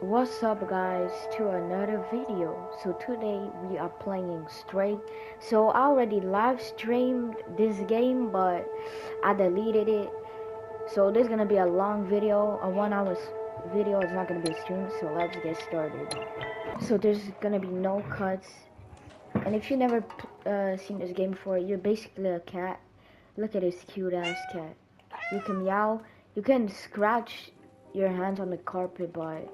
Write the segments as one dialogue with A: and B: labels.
A: What's up guys to another video. So today we are playing Stray. So I already live streamed this game but I deleted it. So there's gonna be a long video, a one hour video is not gonna be streamed. So let's get started. So there's gonna be no cuts. And if you never uh, seen this game before, you're basically a cat. Look at this cute ass cat. You can meow. You can scratch your hands on the carpet but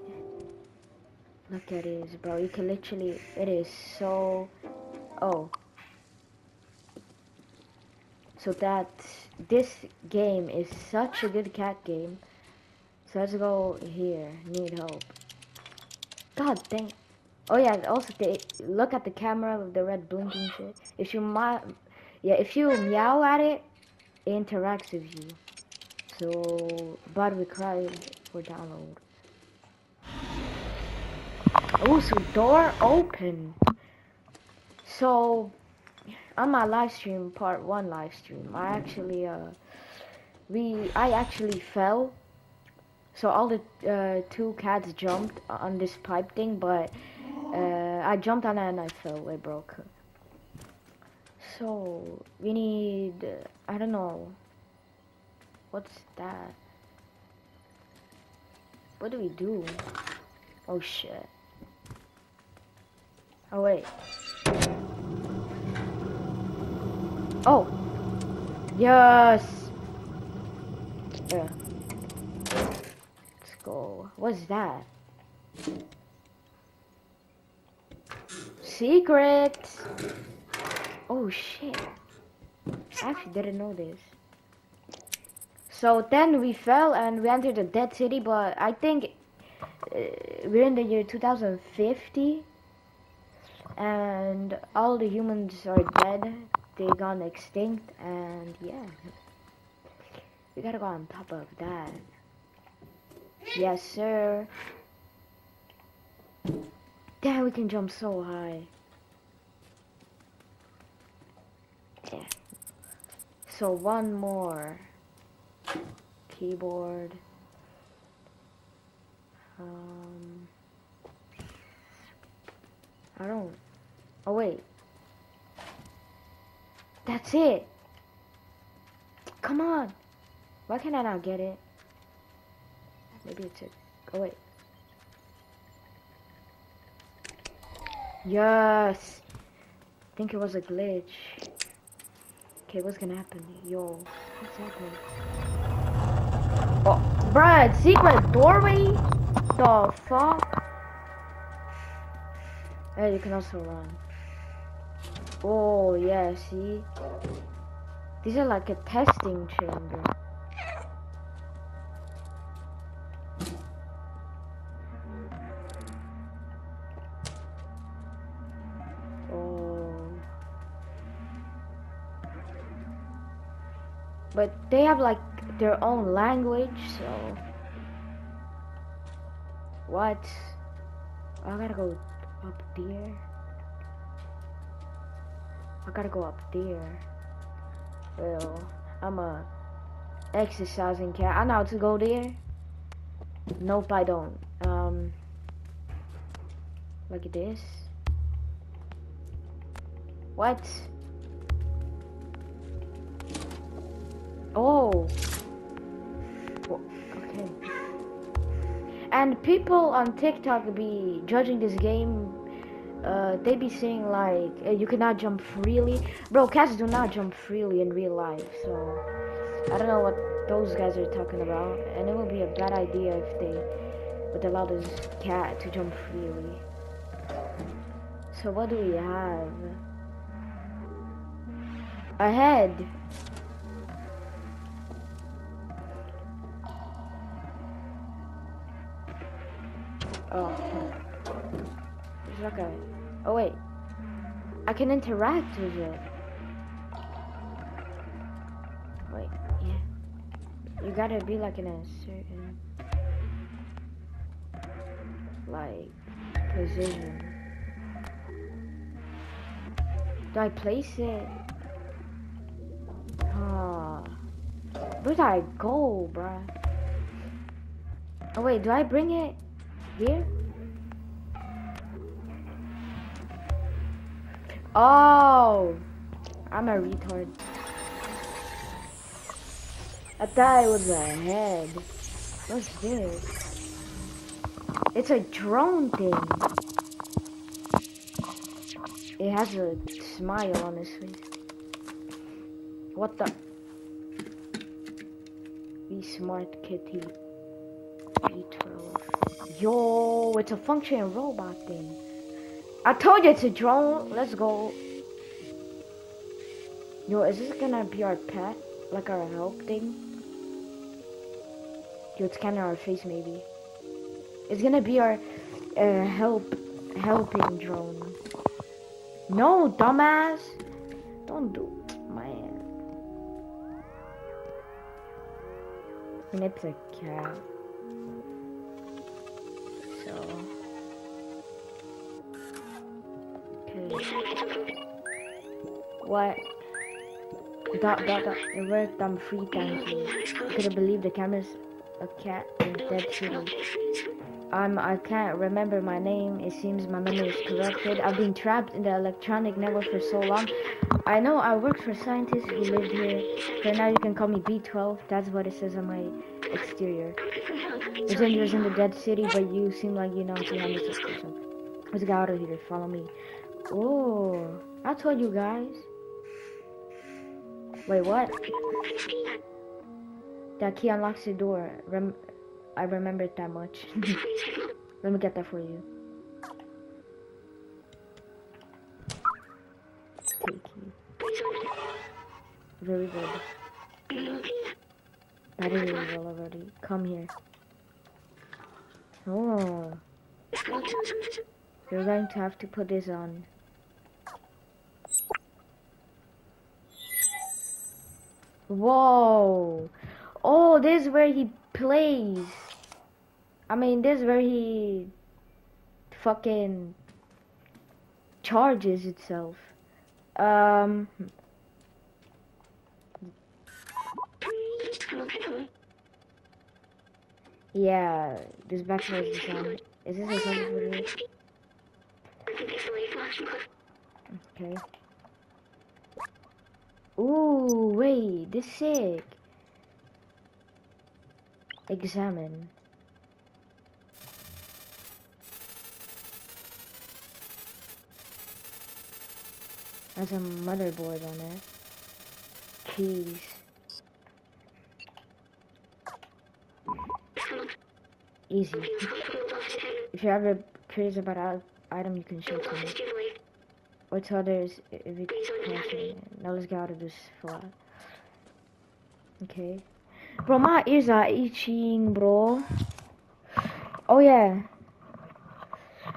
A: Look at this, bro. You can literally, it is so, oh. So that, this game is such a good cat game. So let's go here, need help. God dang. Oh yeah, also they, look at the camera with the red blinking shit. If you might, yeah, if you meow at it, it interacts with you. So, but we cried for download. Oh, so door open. So, on my live stream, part one live stream, I actually, uh, we, I actually fell. So all the uh, two cats jumped on this pipe thing, but uh, I jumped on it and I fell. It broke. So we need, I don't know. What's that? What do we do? Oh shit. Oh, wait. Oh. Yes. Yeah. Let's go. What's that? Secret. Oh, shit. I actually didn't know this. So then we fell and we entered the dead city, but I think uh, we're in the year 2050 and all the humans are dead. They gone extinct, and yeah, we gotta go on top of that. Yes, sir. Damn, we can jump so high. Yeah. So one more keyboard. Um, I don't Oh, wait. That's it. Come on. Why can't I not get it? Maybe it's a... Oh, wait. Yes. I think it was a glitch. Okay, what's gonna happen? Yo, what's happening? Oh, bruh, secret doorway? The fuck? Hey, you can also run. Oh, yeah, see? These are like a testing chamber. Oh. But they have like their own language, so... What? I gotta go up there. I gotta go up there. Well, I'm a exercising cat. I know how to go there. Nope, I don't. Um, at this. What? Oh. Okay. And people on TikTok be judging this game uh, they be saying like uh, you cannot jump freely. Bro, cats do not jump freely in real life, so I don't know what those guys are talking about. And it would be a bad idea if they would allow this cat to jump freely. So what do we have? A head. Oh. It's okay. Oh wait. I can interact with it. Wait, yeah. You gotta be like in a certain like position. Do I place it? Ah. Where do I go, bruh? Oh wait, do I bring it? Here? Oh! I'm a retard. I thought it was a head. What's this? It's a drone thing. It has a smile on his face. What the? Be smart, kitty. B12. Yo, it's a functioning robot thing. I told you it's a drone. Let's go. Yo, is this gonna be our pet? Like our help thing? Yo, it's kinda our face maybe. It's gonna be our uh, help helping drone. No, dumbass. Don't do man. And it's a cat. What? Dot dot dot it worked on free thank you. Couldn't believe the camera's a cat in Dead City. I'm, um, I can't remember my name. It seems my memory is corrupted. I've been trapped in the electronic network for so long. I know I worked for scientists who lived here. For now, you can call me B12. That's what it says on my exterior. Dangerous in the dead city, but you seem like you know handle situation. Let's get out of here. Follow me. Oh, I told you guys. Wait, what? That key unlocks the door. Rem I remembered that much. Let me get that for you. Take. Very good. That is really well already. Come here. Oh. You're going to have to put this on. Whoa. Oh, this is where he plays. I mean, this is where he fucking charges itself. Um. Yeah, this backfire is the sound. Is this a sound? Okay. Ooh, wait, this sick. Examine. Has a motherboard on it. Keys. Easy. If you're ever curious about item, you can show to me. Or tell others if it's Now let's get out of this flat. Okay. Bro, my ears are itching, bro. Oh, yeah.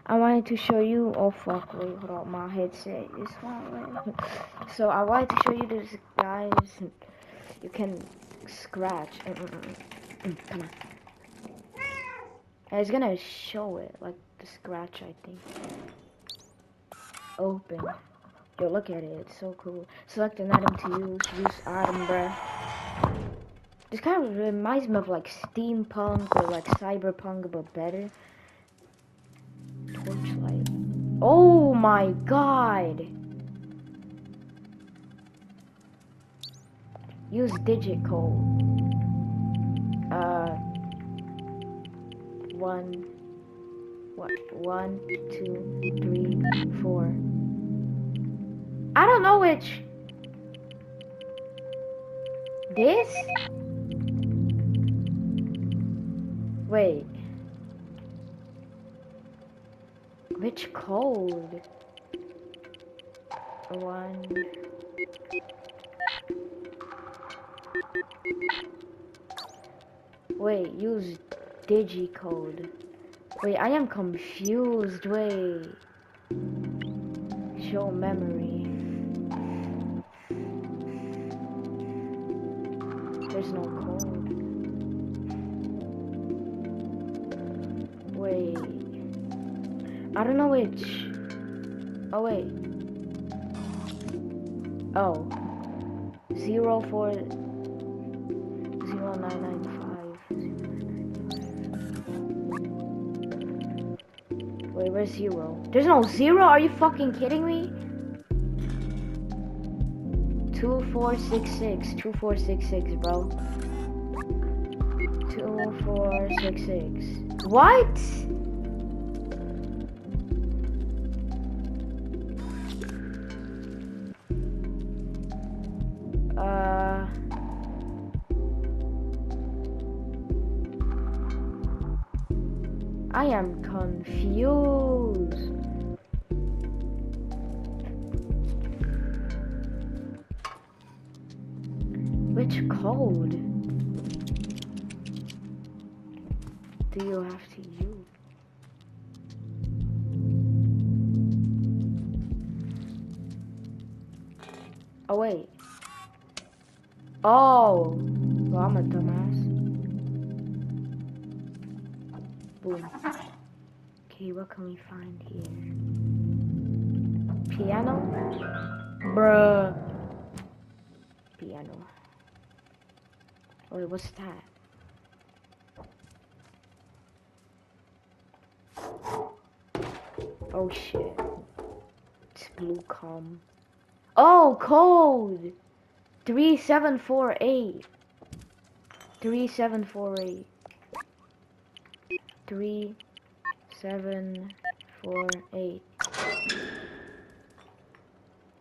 A: I wanted to show you. Oh, fuck. Wait, hold up. My headset is falling. So, I wanted to show you this, guys. You can scratch. Mm, mm, mm, and it's gonna show it, like the scratch, I think. Open. Yo, look at it. It's so cool. Select an item to use. Use item, bruh. This kind of reminds me of like steampunk or like cyberpunk, but better. Torchlight. Oh my god! Use digicode. Uh, one, what? One, two, three, four. I don't know which. This? Wait. Which code? One. Wait, use digicode. Wait, I am confused. Wait. Show memory. There's no code. Wait. I don't know which. Oh, wait. Oh. Zero four zero nine nine five. Wait, where's zero? There's no zero? Are you fucking kidding me? 2466. 2466, bro. 2466. What? Can we find here? Piano? Bruh. Piano. Wait, what's that? Oh shit. It's blue com. Oh, code! 3748. 3748. 3748.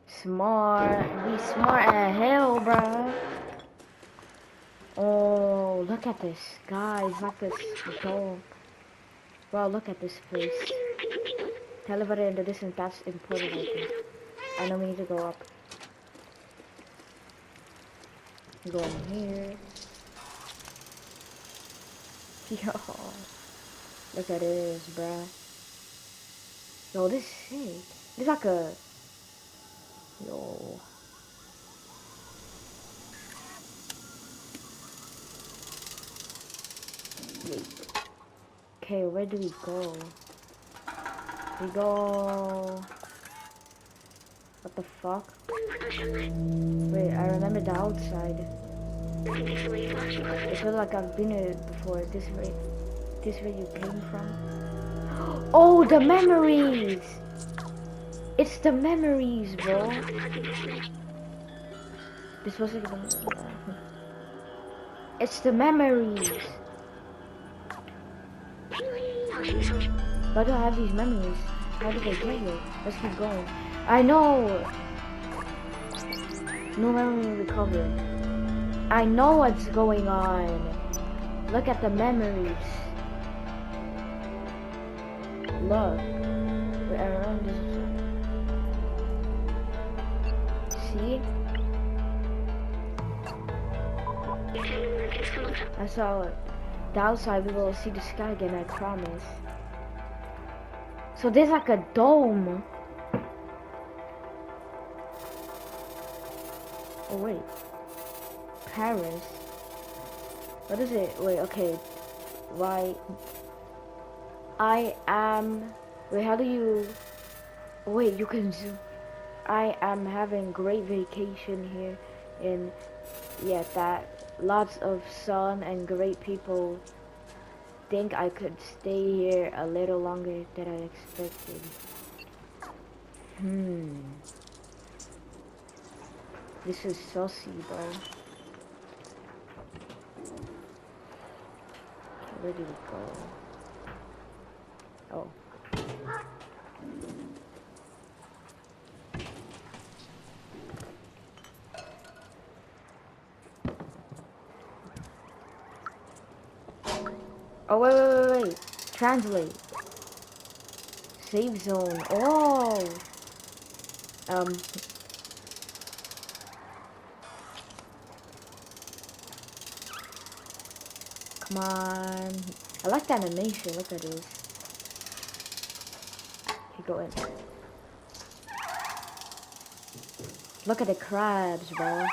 A: Smart. Be smart as hell, bruh. Oh, look at this. Guys, look at this dome. Wow, look at this place. Teleported into this and that's important, I think. I know we need to go up. Go in here. Yo. Look at this, bruh. Yo, this is sick. This like a... Yo. Okay, where do we go? We go... What the fuck? Wait, I remember the outside. It feels like I've been here before. This way, this where you came from. Oh, the memories! It's the memories, bro. This wasn't even. It's the memories. Why do I have these memories? How did they get here? Let's keep going. I know. No memory recovered. I know what's going on. Look at the memories. Look. Wait, I remember this. See? I saw it. Outside we will see the sky again, I promise. So there's like a dome. Oh wait. Paris. What is it? Wait, okay. Why? I am. Wait, how do you? Wait, you can zoom. I am having great vacation here in. Yeah, that. Lots of sun and great people. Think I could stay here a little longer than I expected. Hmm. This is saucy, bro. Where did it go? Oh. Oh, wait, wait, wait, wait. Translate. Save zone. Oh. Um. Come on. I like the animation. Look at this. Look at the crabs, bro.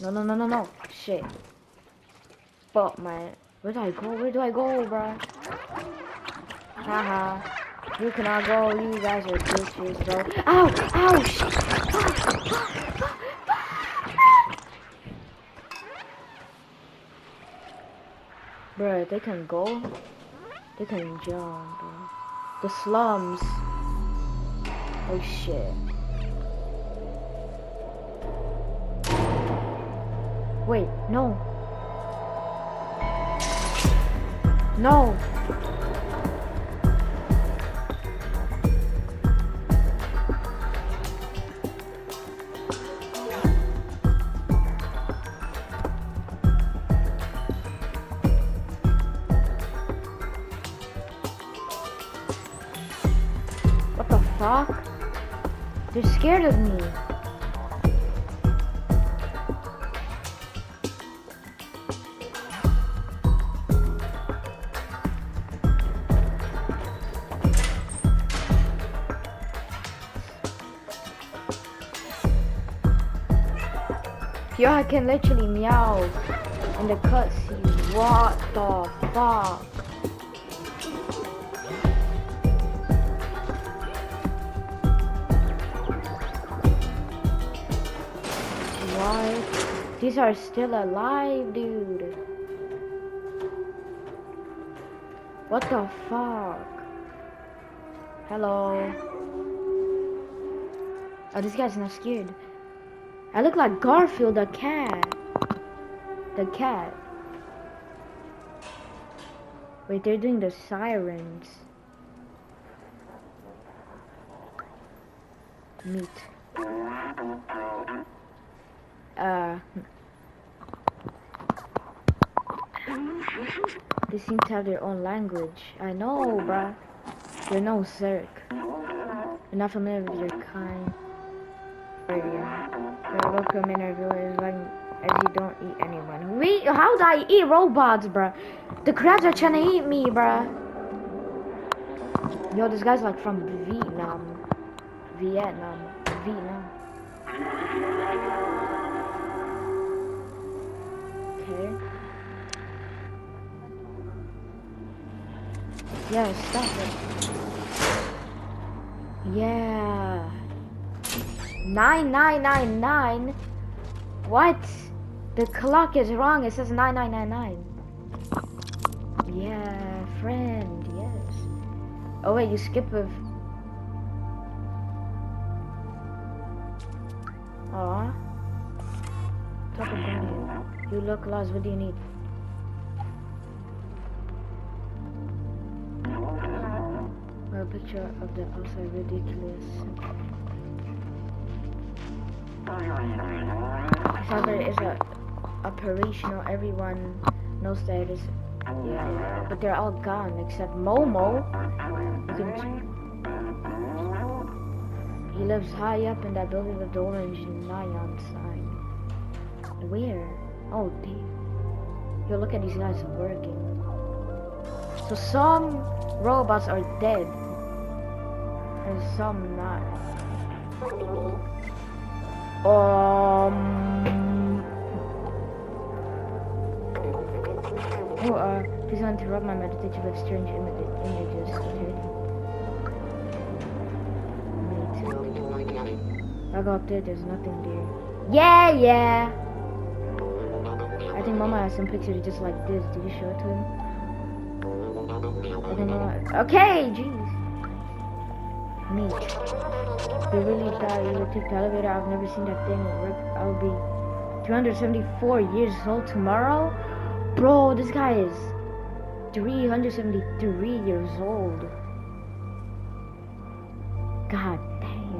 A: No, no, no, no, no. Shit. Fuck, man. Where do I go? Where do I go, bro? Haha. You cannot go. You guys are bitches, bro. Ow! Ow! Shit. Bro, they can go. They can jump, bro. The slums. Oh shit. Wait, no. No. They're scared of me. Yo, I can literally meow in the cutscene. What the fuck? These are still alive, dude. What the fuck? Hello. Oh, this guy's not scared. I look like Garfield, the cat. The cat. Wait, they're doing the sirens. Meat. They seem to have their own language. I know, bruh. You're no Zurk. You're not familiar with your kind. Radio. You're welcome in our village as long as you don't eat anyone. We, how do I eat robots, bruh? The crabs are trying to eat me, bruh. Yo, this guy's like from Vietnam. Vietnam. Vietnam. Okay. Yeah, stop it. Yeah. Nine nine nine. What? The clock is wrong. It says nine nine nine nine. Yeah, friend. Yes. Oh wait, you skip a. Aw. Talk about it. You look lost. What do you need? A picture of the outside ridiculous. However, it's a operational. Everyone knows that it is. Yeah, but they're all gone except Momo. He lives high up in that building with the orange neon sign. Where? Oh, damn. Yo, look at these guys working. So some robots are dead, and some not. Um. Oh, uh, please don't interrupt my meditation with strange Im images. Wait. I go up there. There's nothing there. Yeah, yeah. I think Mama has some pictures just like this. Did you show it to him? I. Okay, jeez. Meat. We really thought you would take the elevator. I've never seen that thing work. I'll be 374 years old tomorrow. Bro, this guy is 373 years old. God damn.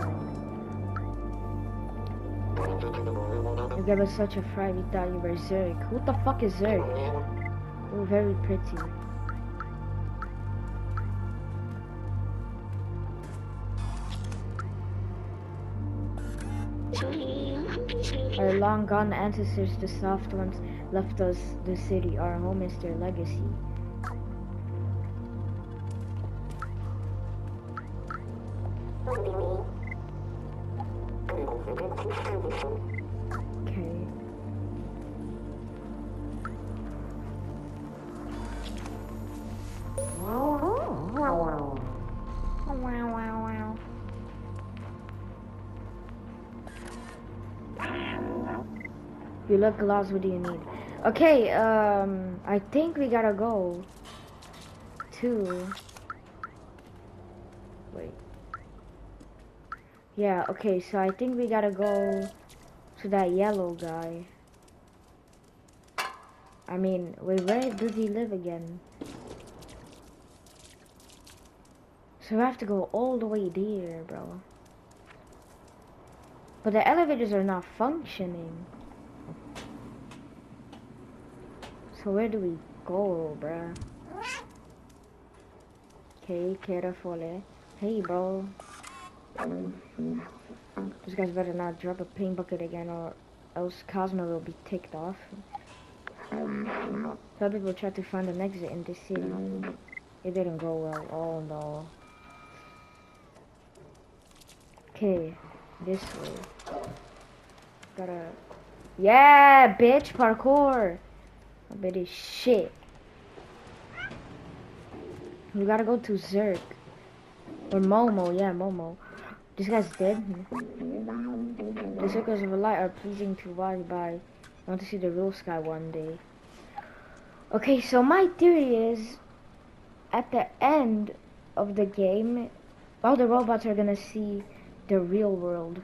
A: You gave us such a fright, we thought you were Zerg. Who the fuck is Zerg? You're very pretty. Our long gone ancestors, the soft ones, left us the city. Our home is their legacy. Look lost, what do you need? Okay, um, I think we gotta go to. Wait. Yeah, okay, so I think we gotta go to that yellow guy. I mean, wait, where does he live again? So we have to go all the way there, bro. But the elevators are not functioning. So where do we go, bruh? Okay, careful. Eh? Hey, bro. This guy's better not drop a paint bucket again or else Cosmo will be ticked off. Some people try to find an exit in this city. It didn't go well. Oh no. Okay, this way. Gotta... Yeah, bitch, parkour! I bet it's shit. We gotta go to Zurk. Or Momo, yeah, Momo. This guy's dead. The circles of a light are pleasing to watch by. I want to see the real sky one day. Okay, so my theory is, at the end of the game, all the robots are gonna see the real world.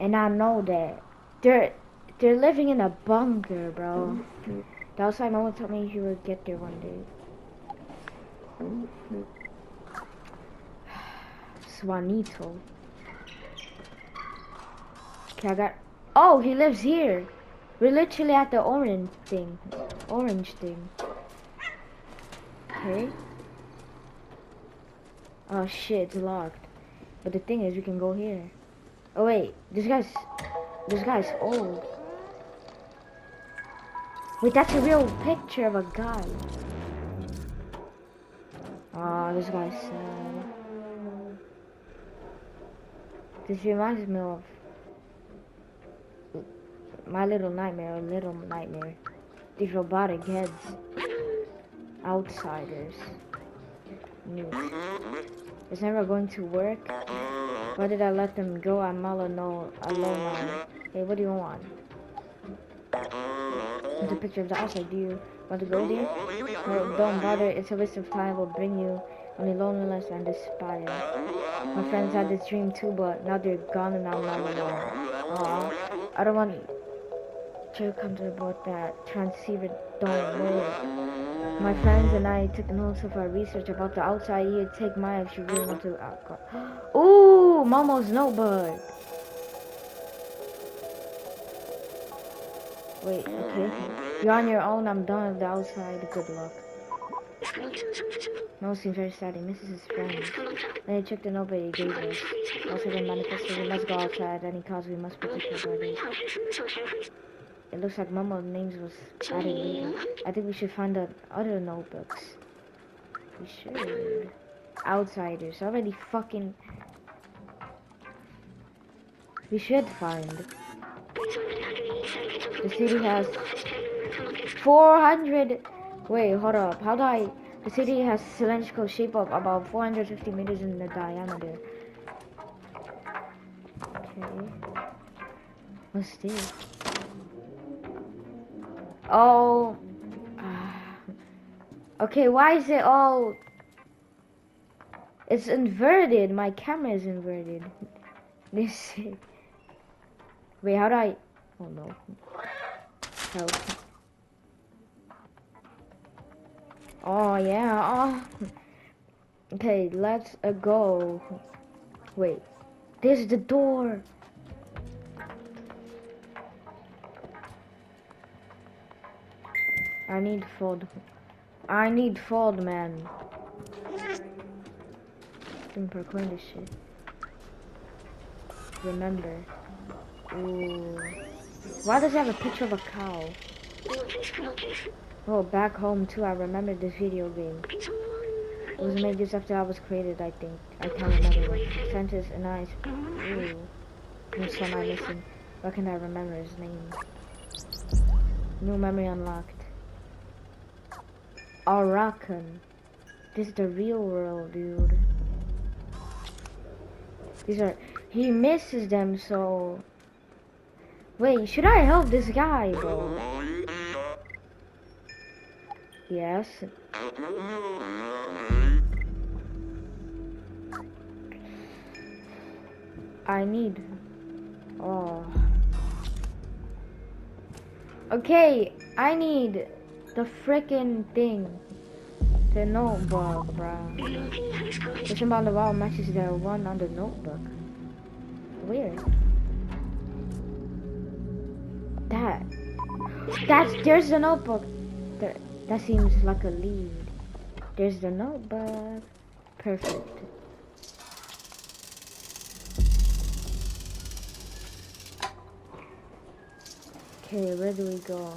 A: And I know that. They're, they're living in a bunker, bro. The why mama told me he would get there one day. Swanito. Okay, I got... Oh, he lives here. We're literally at the orange thing. Orange thing. Okay. Oh shit, it's locked. But the thing is, we can go here. Oh wait, this guy's... This guy's old. Wait, that's a real picture of a guy. Oh, this guy's sad. This reminds me of my little nightmare, a little nightmare. These robotic heads. Outsiders. New. It's never going to work. Why did I let them go? I'm all alone, alone. Hey, what do you want? It's a picture of the outside. Do you want to go there? No, don't bother. It's a waste of time. Will bring you only loneliness and despair. My friends had this dream too, but now they're gone and I'm not alone. Aww. I don't want to come to about that transceiver don't work. My friends and I took notes of our research about the outside. You'd take my if you really want to. Ooh, Momo's notebook. Wait, okay. You're on your own. I'm done with the outside. Good luck. No seems very sad. He misses his friends. Then he checked the notebook he gave us. Also, the manifesto. We must go outside. Any cause we must protect our. It looks like Momo's names was added later. I think we should find the other notebooks. We should. Outsiders. Already fucking... We should find. The city has 400. Wait, hold up. How do I? The city has cylindrical shape of about 450 meters in the diameter. Okay. What's this? Oh. Okay, why is it all... It's inverted. My camera is inverted. This... Wait, how do I... Oh no. Help. Oh yeah. Oh. Okay, let's uh, go. Wait. There's the door. I need food. I need food, man. Can proclaim this shit. Remember. Ooh. Why does it have a picture of a cow? Oh, back home too, I remember this video game. It was made just after I was created, I think. I can't remember. Sentis and eyes. Ooh. Who's some I missing? Why can I remember his name? New memory unlocked. Arakan. This is the real world, dude. These are... He misses them, so... Wait, should I help this guy, bro? Yes. I need. Oh. Okay, I need the freaking thing. The notebook, bruh. Which amount of all matches there one on the notebook? Weird. That. That's there's the notebook. That seems like a lead. There's the notebook. Perfect. Okay, where do we go?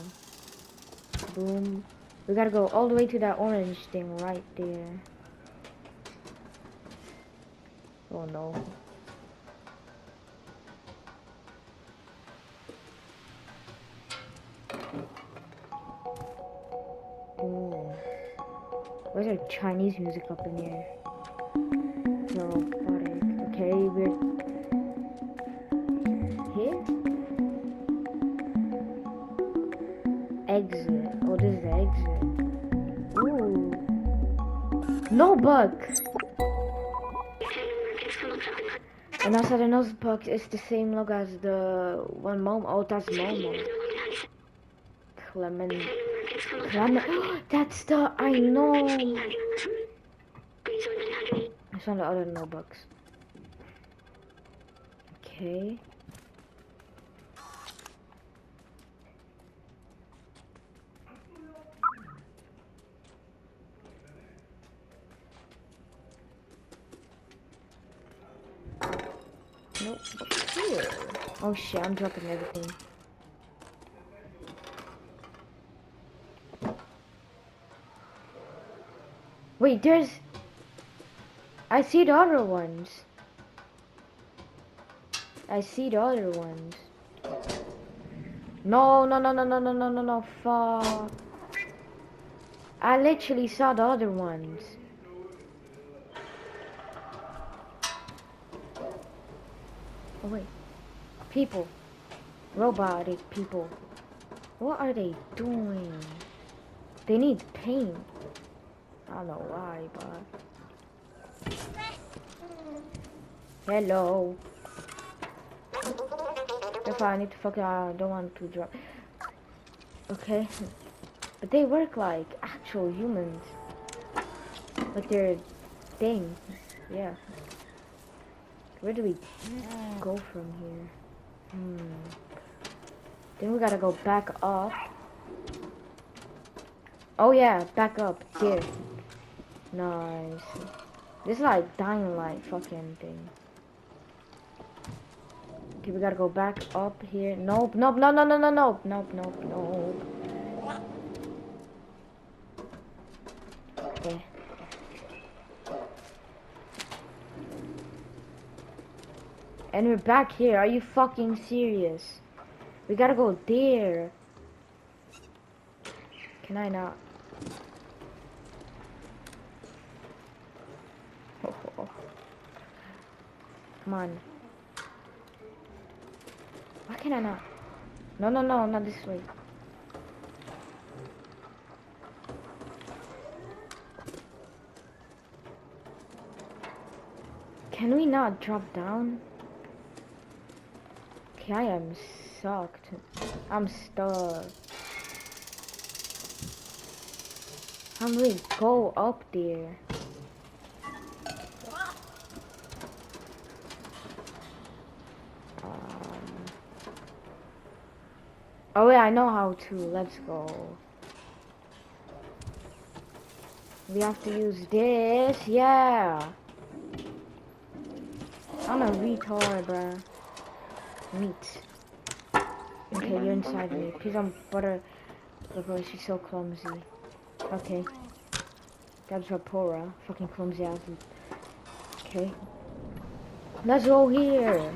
A: Boom. We gotta go all the way to that orange thing right there. Oh no. Where's our Chinese music up in here? Robotic. Okay, we're here? Exit. Oh, this is the exit. Ooh. No bug. And also the nose box is the same logo as the one mom. Oh, that's Momo. Clement. That's the. I know. It's on the other notebooks. Okay. Nope. Here. Oh shit, I'm dropping everything. Wait, there's... I see the other ones. I see the other ones. No, no, no, no, no, no, no, no, no, fuck. I literally saw the other ones. Oh wait. People. Robotic people. What are they doing? They need paint. I don't know why, but... Hello. If I need to fuck I don't want to drop. Okay. But they work like actual humans. Like they're things. Yeah. Where do we go from here? Hmm. Then we gotta go back up. Oh yeah, back up. Here. Nice. This is like dying light fucking thing. Okay, we gotta go back up here. Nope, nope, no, no, no, no, nope, nope, nope, nope. Okay. And we're back here. Are you fucking serious? We gotta go there. Can I not? Why can I not? No, no, no, not this way. Can we not drop down? Okay, I am sucked. I'm stuck. How do we go up there? Oh yeah, I know how to. Let's go. We have to use this. Yeah. I'm a retard, bruh. Meat. Okay, you're inside me. Don't butter. Look, oh, she's so clumsy. Okay. That's Rapora. Uh, fucking clumsy ass. Okay. Let's go here.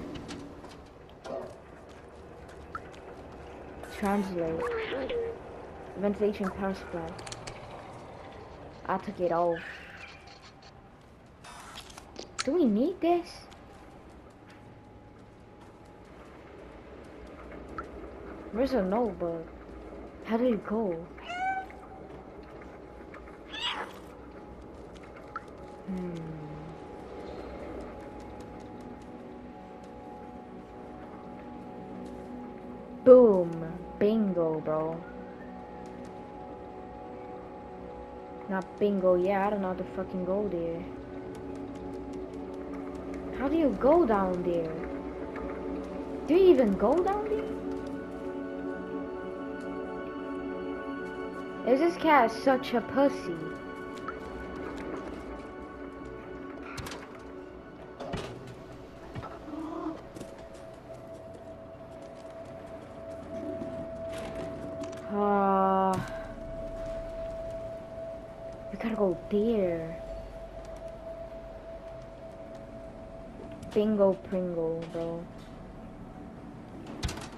A: Translate. Ventilation power supply. I took it off. Do we need this? Where's a bug? How do you go? Bingo, yeah, I don't know how to fucking go there. How do you go down there? Do you even go down there? Is this cat such a pussy? Pringle, bro.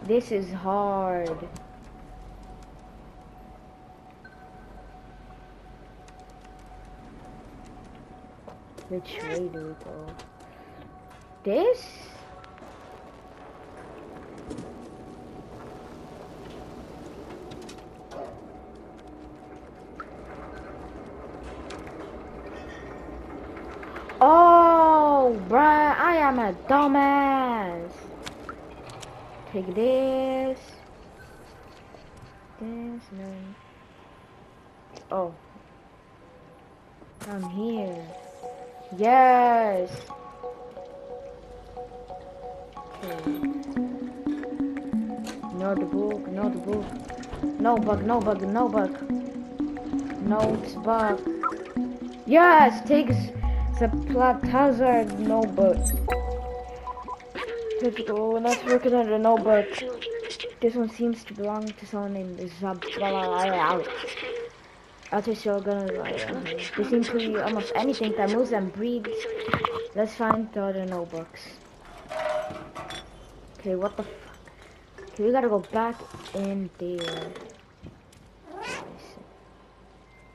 A: This is hard. Which way do we go? This? Oh, bruh, I am a dumbass. Take this. This, no. Oh. I'm here. Yes. Okay. No the book, no book. No bug, no bug, no bug. No bug. Yes, takes the plot hazard notebook. Typical, let's work on the notebook. This one seems to belong to someone named Zabala. After Shogun, they seem to eat almost anything that moves and breathes. Let's find the other notebooks. Okay, what the fuck? Okay, we gotta go back in there.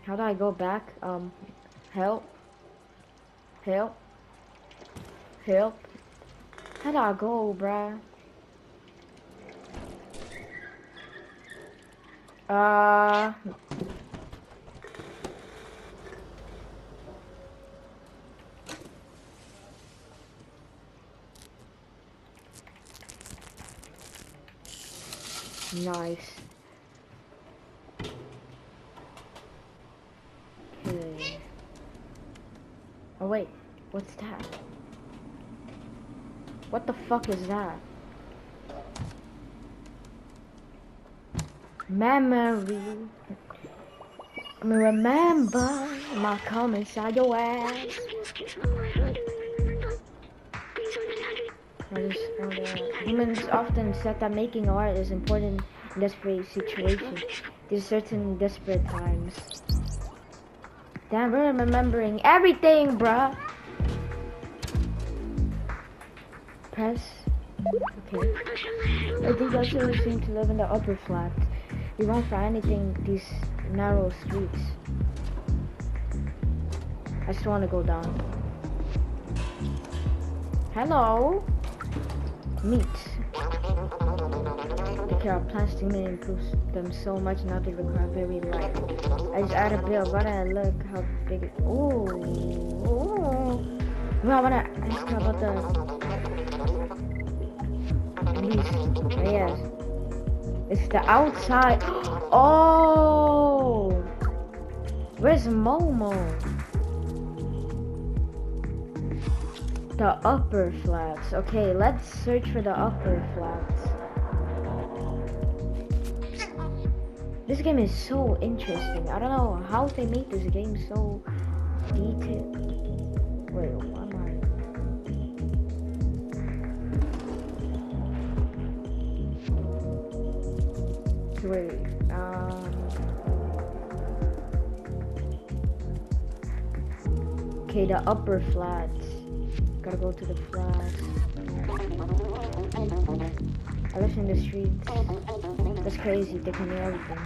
A: How do I go back? Um, help. Help. Help. How do I go, bruh? Uh... Nice. Okay. Oh wait, what's that? What the fuck is that? Memory. Remember my come inside your ass. Uh, humans often said that making art is important in desperate situations. There's certain desperate times. Damn, we're remembering everything, bruh. Press. Okay. I think actually seem to live in the upper flats. We won't find anything these narrow streets. I just want to go down. Hello? meat. Care of plastic meat improves them so much now they require very light. I just add a bit of butter and look how big it Ooh. Ooh. Well, I wanna ask about the these. Yes. It's the outside. Oh! Where's Momo? The upper flats. Okay, let's search for the upper flats. This game is so interesting. I don't know how they made this game so detailed. Wait, what Wait, um... Okay, the upper flats. Gotta go to the flags. I live in the streets. That's crazy, they can hear everything.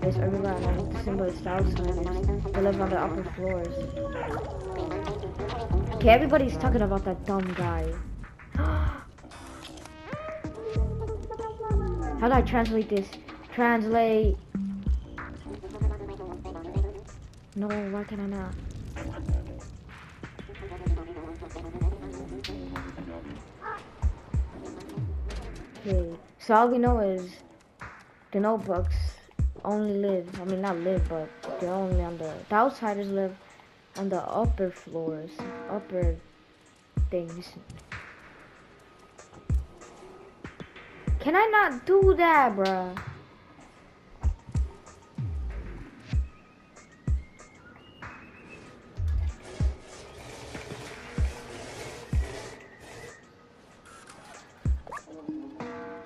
A: There's everyone like the symbol is. They live on the upper floors. Okay, everybody's talking about that dumb guy. How do I translate this? Translate. No, why can I not? Okay, so all we know is the notebooks only live, I mean not live, but they're only on the, the outsiders live on the upper floors, upper things. Can I not do that, bruh?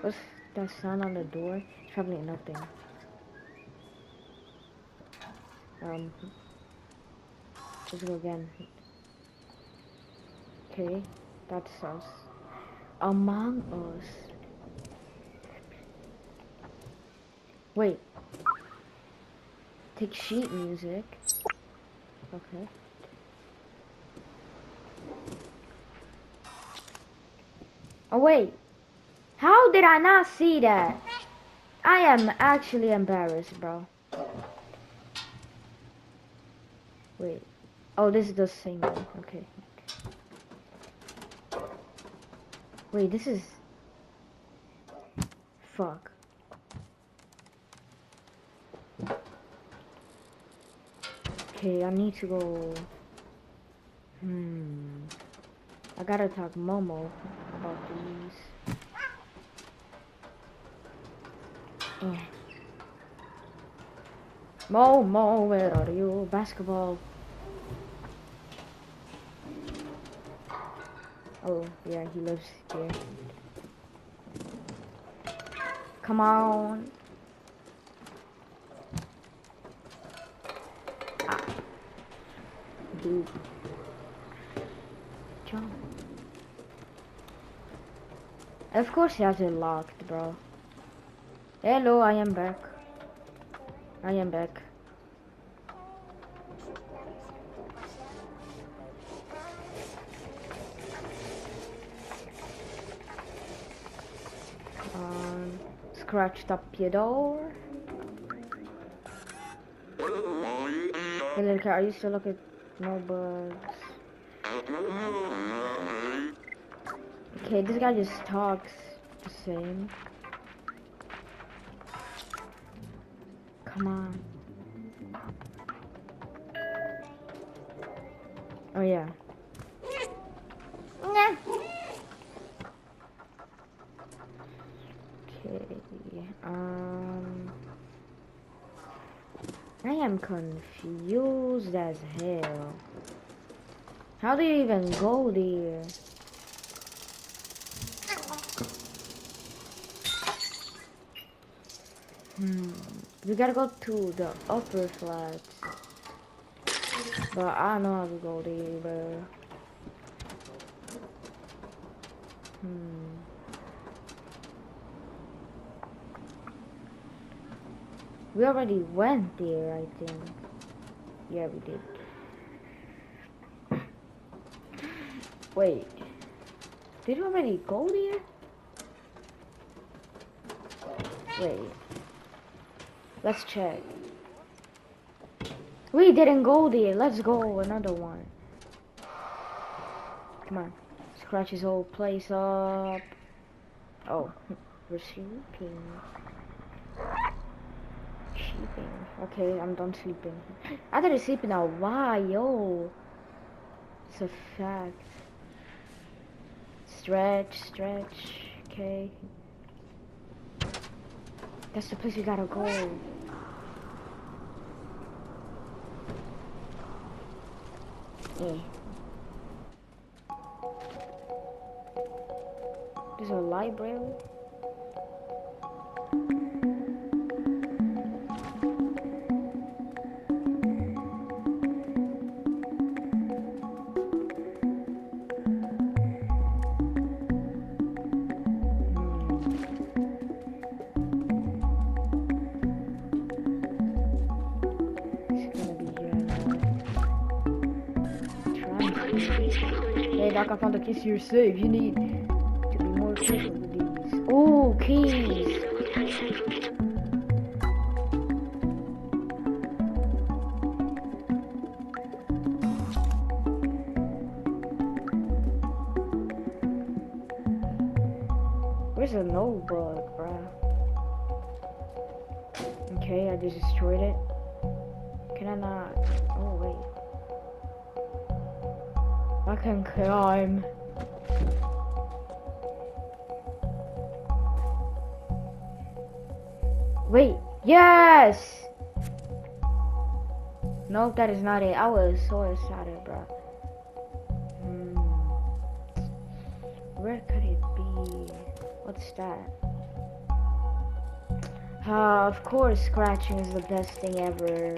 A: What's that sound on the door? It's probably nothing. Um, let's go again. Okay, that's us. Among Us. Wait. Take sheet music. Okay. Oh wait. How did I not see that? I am actually embarrassed, bro. Wait. Oh, this is the same one. Okay. Wait, this is... Fuck. Okay, I need to go... Hmm... I gotta talk Momo about these. Yeah. Momo, where are you? Basketball. Oh, yeah, he lives here. Come on. Dude. Jump. Of course he has it locked, bro. Hello, I am back. I am back. Um, scratched up your door. Hey, little cat, are you still looking? No bugs. Okay, this guy just talks the same. Come on. Oh yeah. Okay. Um. I am confused as hell. How do you even go there? Hmm. We gotta go to the upper flats. But I don't know how to go there, bro. Hmm. We already went there, I think. Yeah, we did. Wait. Did we already go there? Wait. Let's check. We didn't go there. Let's go another one. Come on. Scratch his whole place up. Oh, we're sleeping. Sleeping. Okay, I'm done sleeping. I didn't sleep a while, yo. It's a fact. Stretch, stretch. Okay. That's the place we gotta go. Yeah. There's a library. Doc, I found the keys to your safe. You need to be more careful with these. Oh, keys. Where's the no bug, bruh? Okay, I just destroyed it. Can I not? Oh, wait. I can climb. Yes! Nope, that is not it. I was so excited, bro. Hmm. Where could it be? What's that? Uh, of course, scratching is the best thing ever.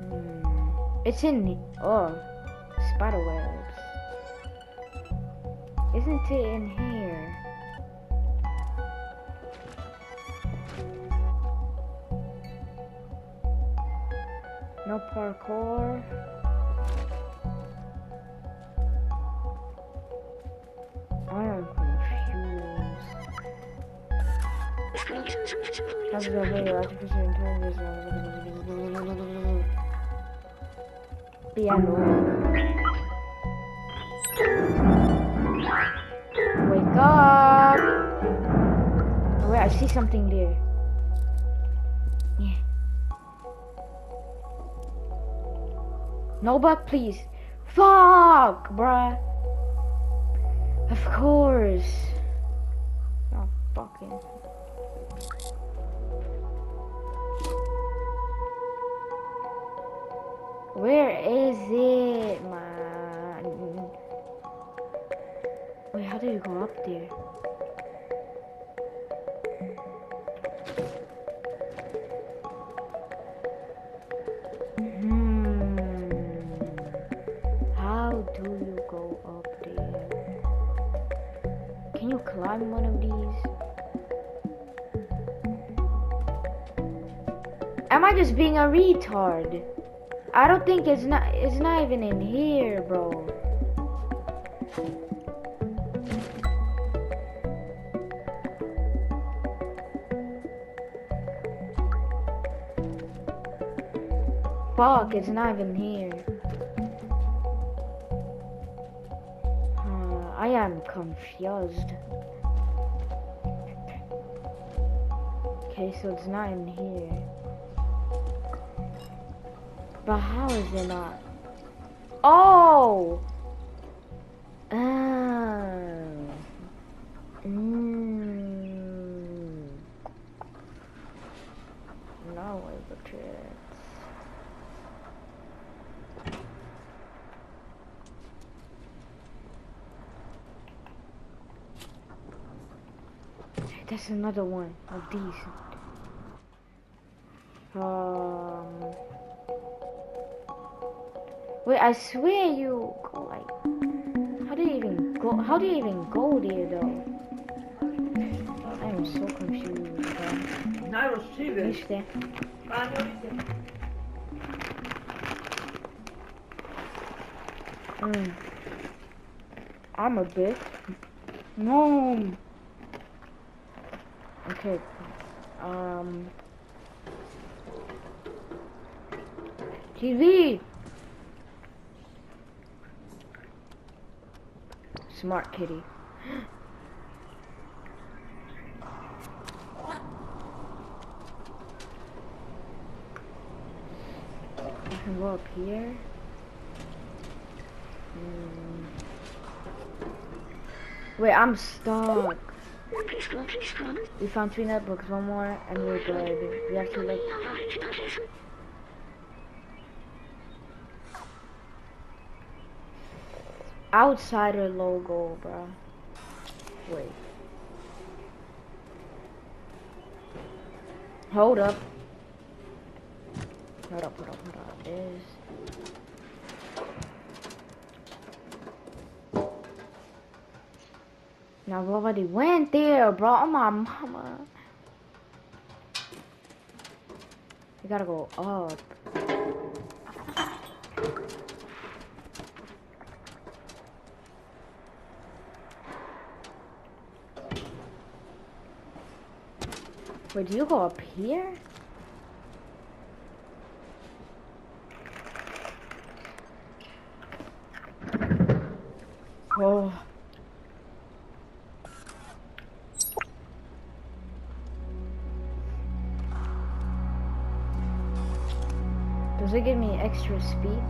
A: Hmm. It's in. Oh, spider webs. Isn't it in here? No parkour. I am confused. How's it going? Artificial intelligence. Piano. Wake up! Wait, I see something there. No bug, please. Fuck, bruh. Of course. Oh, fucking. Where is it, man? Wait, how do you go up there? Climb one of these? Am I just being a retard? I don't think it's not it's not even in here, bro. Fuck, it's not even here. Uh, I am confused. Okay, so it's not in here. But how is it not? Oh! Oh. Mm. I got it. That's another one of these. Wait, I swear you go like. How do you even go? How do you even go there though? I am so confused. Bro. Mm. I'm a bit. No. Okay. Um. TV. Smart kitty. I can go up here. Hmm. Wait, I'm stuck. We found three notebooks, one more, and we're good. We have to like. Outsider logo, bro. Wait. Hold up. Hold up, hold up, hold up. There's. Now, already went there, bro. Oh, my mama. We gotta go up. Wait, do you go up here? Oh. Does it give me extra speed?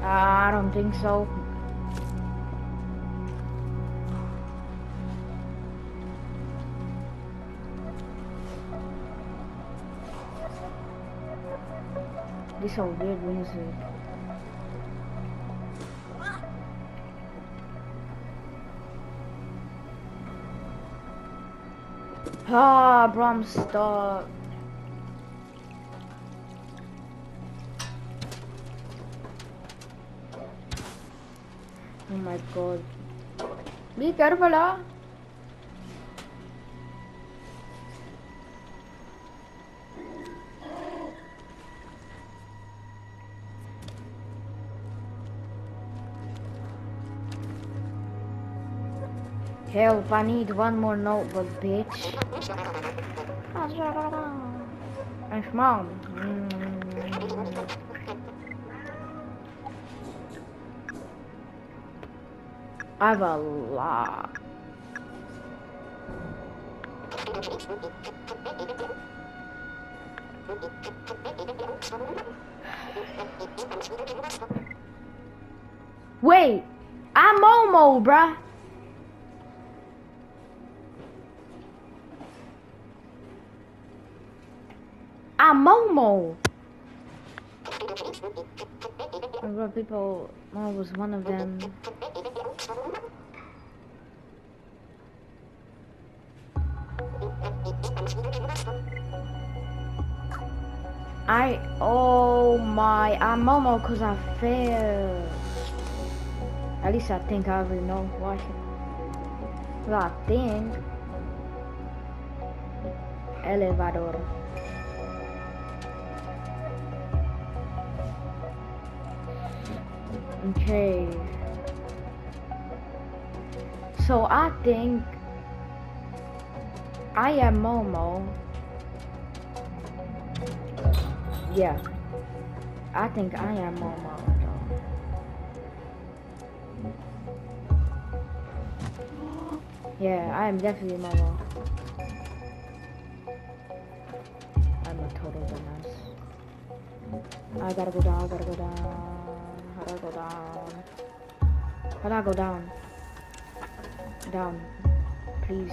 A: Uh, I don't think so. This a weird music. Ah, bro, I'm stuck. Oh my god. Be careful, ah. Help, I need one more notebook, bitch. And mom. Mm. I have a lot. Wait, I'm Momo, bruh. I'm Momo. I got people. I was one of them. I oh my I'm Momo cause I failed. At least I think I already know why. Well, I think elevador. Okay. So I think I am Momo. Yeah. I think I am Momo. Yeah, I am definitely Momo. I'm a total dumbass. I gotta go down, I gotta go down. How do I go down? How do I go down? Down. Please.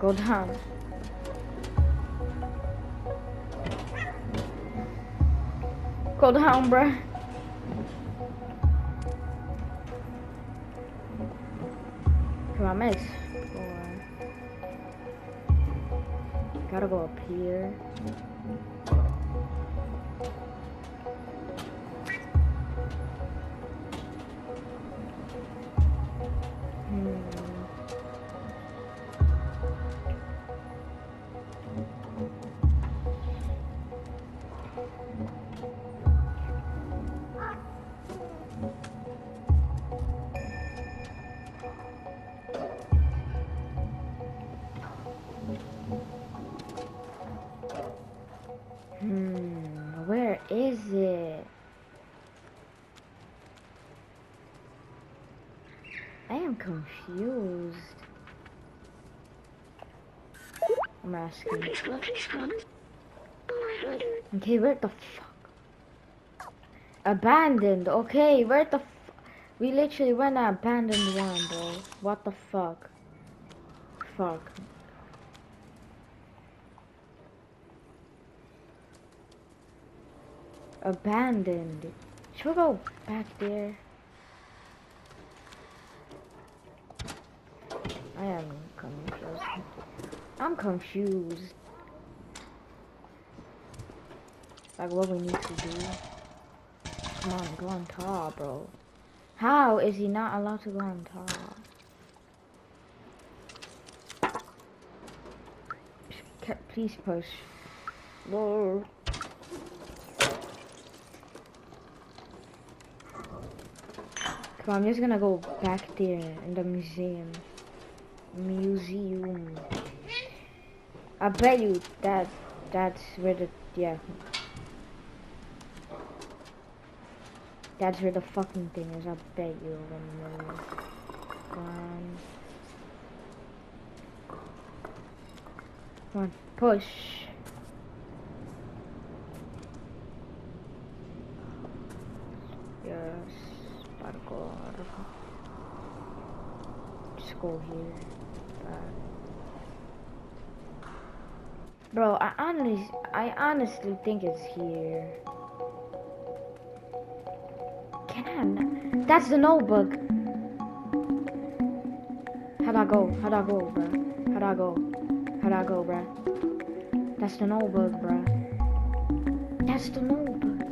A: Go down. Go down, bruh. Come on, miss. Four. Gotta go up here. I'm asking. Oh okay, where the fuck? Abandoned. Okay, where the f We literally went to abandoned one, bro. What the fuck? Fuck. Abandoned. Should we go back there? I am. I'm confused. Like what we need to do. Come on, go on top, bro. How is he not allowed to go on top? Please push. Lord. Come So I'm just gonna go back there in the museum. Museum. I bet you that that's where the yeah. That's where the fucking thing is. I bet you. One. Come on, push. Yes, parkour. Just go here. Back. Bro, I honestly, I honestly think it's here. Can I? Not? That's the notebook. How'd I go? How'd I go, bro? How'd I go? How'd I go, bro? That's the notebook, bro. That's the notebook.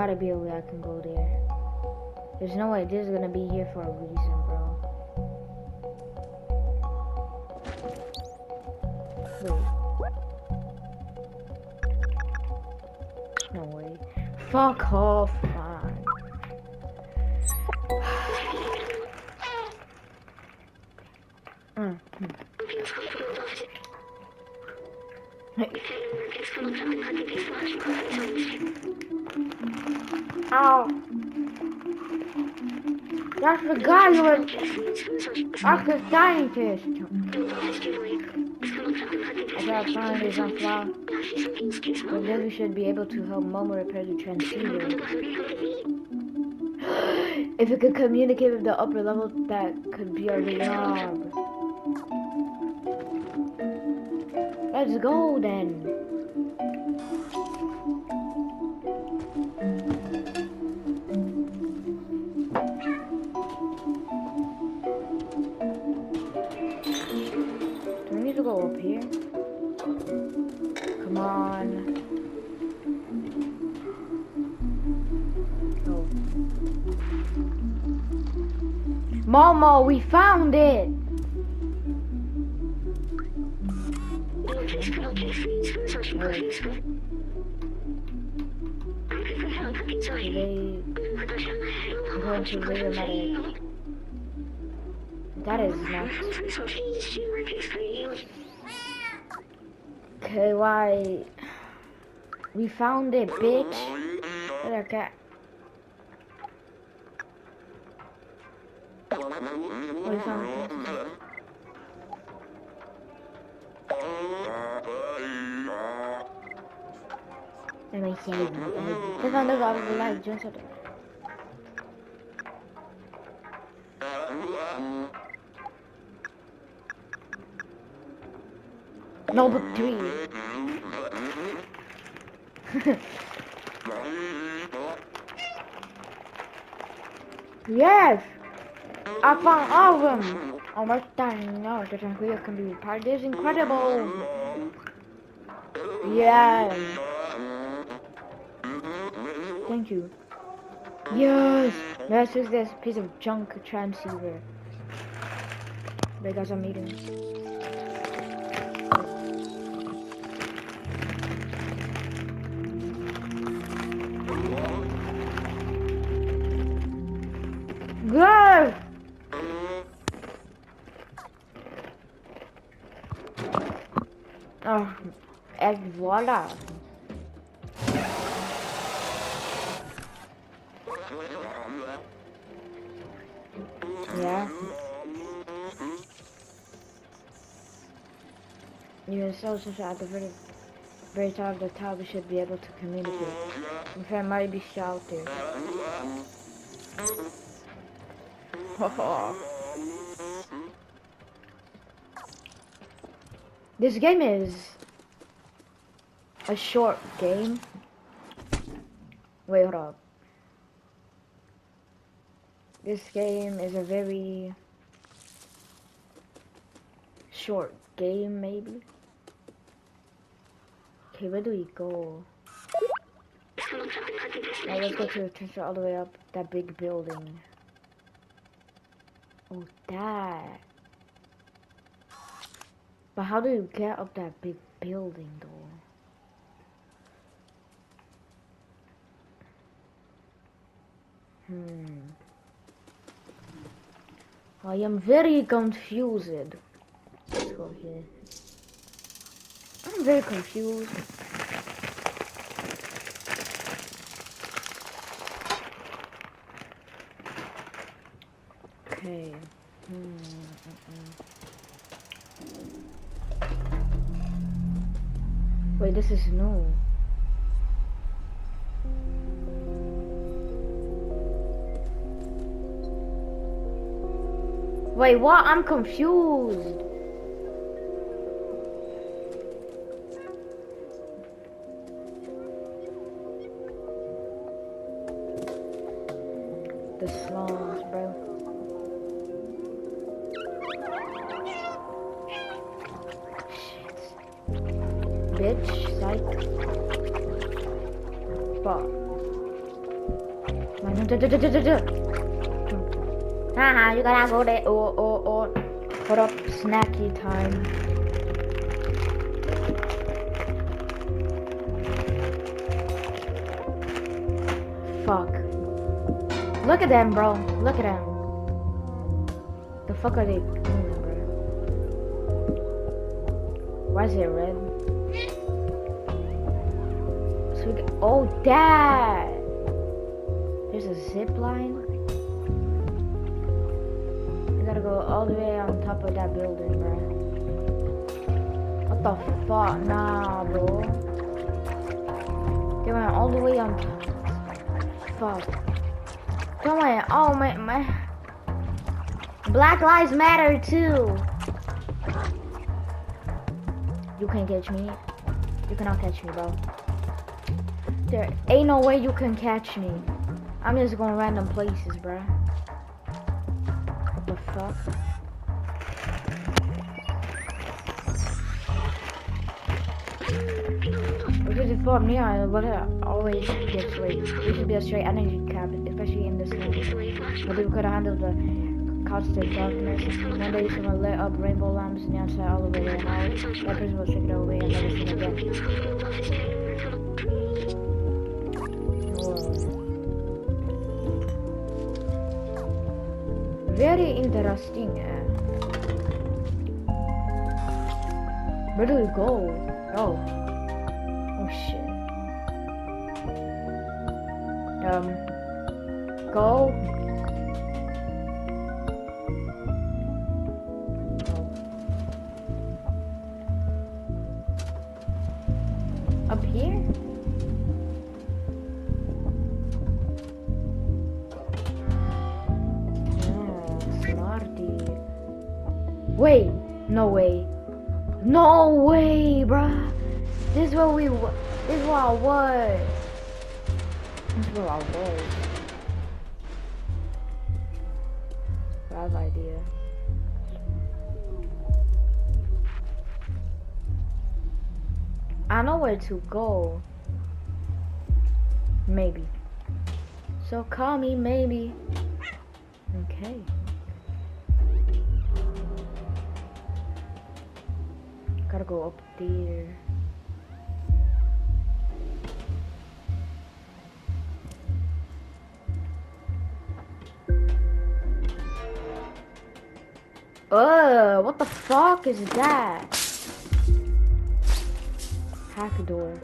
A: Gotta be a way I can go there. There's no way this is gonna be here for a reason, bro. Wait. No way. Fuck off, the scientist. I gotta find his on fly. But then we should be able to help Momo repair the transceiver. if it could communicate with the upper level, that could be our job. Let's go then. Momo, we found it! That is nuts. Okay, why? We found it, bitch. The cat? Oh, we found it. Let me see. We found the rock of the light, just so Notebook three. yes! I found all of them! Oh my god, no, the Tranquillo can be part is incredible! Yes! Thank you. Yes! Let's use this piece of junk transceiver. They got some meetings. And voila. Yeah. You're so so at the very, very top of the top. We should be able to communicate. In fact, I might be shouting. this game is a short game. Wait, hold up. This game is a very short game, maybe. Okay, where do we go? Now let's go to the treasure all the way up that big building. Oh, that. But how do you get up that big building, though? Hmm. I am very confused. Here. I'm very confused. Okay. Hmm. mm, mm. Wait, this is new. Wait, what? I'm confused. The slums, bro. Bitch, psych. Fuck. Haha, you gotta go there. Oh, oh, oh. Hold up, snacky time. Fuck. Look at them, bro. Look at them. The fuck are they doing, bro? Why is it red? So we get, oh, dad. There's a zip line. All the way on top of that building, bro. What the fuck? Nah, bro. They went all the way on top. Fuck. Come on. Oh, my, my. Black Lives Matter, too. You can't catch me. You cannot catch me, bro. There ain't no way you can catch me. I'm just going random places, bro. The fuck? We should just form but it always gets straight. We should be a straight energy cap, especially in this game. But we could handle the constant darkness. One day someone lit up rainbow lamps and the outside all over their house. That person will take it away and never seen again. Very interesting. eh? Where do we go? Oh. Oh shit. Um. Go. No way. No way, bruh. This is where we this is where I was. This is where I was. Bad idea. I know where to go. Maybe. So call me maybe. Go up there. What the fuck is that? Hack a door.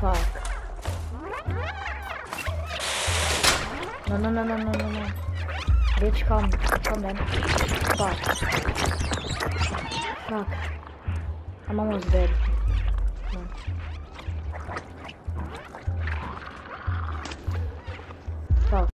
A: Fuck. No, no, no, no, no, no, no. Bitch, come. Come then. Fuck. Fuck. I'm almost dead.